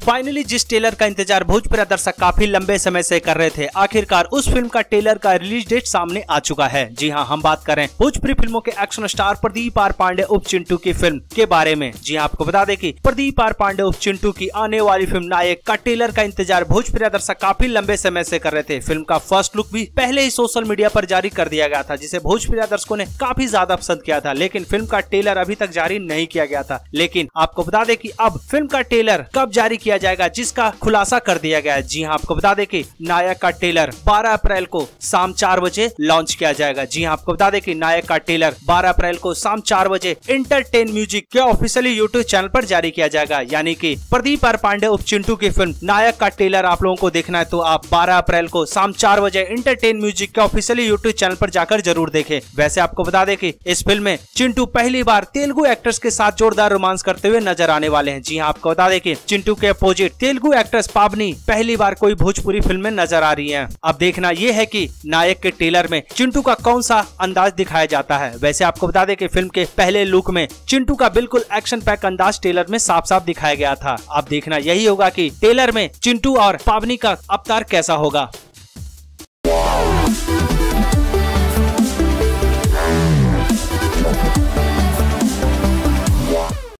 Finally जिस Taylor का इंतज़ार भोजपुरा दर्शक काफ़ी लंबे समय से कर रहे थे, आखिरकार उस फ़िल्म का टेलर का रिलीज़ डेट सामने आ चुका है। जी हाँ हम बात करें भोजपुरी फ़िल्मों के action star Pradeep R Pandey उप चिंटू की फ़िल्म के बारे में। जी हाँ आपको बता दें कि प्रदीप आर पांडे उप चिंटू की आने वाली फ़िल्म नायक का टेलर का इंतज़ार भोजपुरी दर्शक काफ़ी लंबे समय से कर रहे थे। फ़िल्म का फ़र्स्ट लुक भी पहले ही सोशल मीडिया पर जारी कर दिया गया था, जिसे भोजपुरी दर्शकों ने काफ़ी ज़्यादा पसंद किया था, लेकिन फ़िल्म का टेलर अभी तक जारी नहीं किया गया था। लेकिन आपको बता दें कि अब फ़िल्म का टेलर कब जारी किया जाएगा, जिसका खुलासा कर दिया गया है। जी हाँ आपको बता दें कि नायक का टेलर 12 अप्रैल को शाम चार बजे लॉन्च किया जाएगा। जी हाँ आपको बता दें कि नायक का टेलर 12 अप्रैल को शाम चार बजे इंटरटेन म्यूज़िक के ऑफिशियली यूट्यूब चैनल पर जारी किया जाएगा। यानी कि प्रदीप आर पांडे उप चिंटू की फ़िल्म नायक का टेलर आप लोगों को देखना है तो आप 12 अप्रैल को शाम चार बजे इंटरटेन म्यूज़िक के ऑफिशियली यूट्यूब चैनल पर जाकर ज़रूर देखे। वैसे आपको बता दें की इस फ़िल्म में चिंटू पहली बार तेलुगु एक्टर्स के साथ जोरदार रोमांस करते हुए नज़र आने वाले हैं। जी हाँ आपको बता दें कि चिंटू के अपोजिट तेलुगु एक्ट्रेस पावनी पहली बार कोई भोजपुरी फ़िल्म में नज़र आ रही हैं। अब देखना ये है कि नायक के टेलर में चिंटू का कौन सा अंदाज दिखाया जाता है। वैसे आपको बता दें कि फ़िल्म के पहले लुक में चिंटू का बिल्कुल एक्शन पैक अंदाज टेलर में साफ़ साफ़ दिखाया गया था। अब देखना यही होगा की टेलर में चिंटू और पावनी का अवतार कैसा होगा।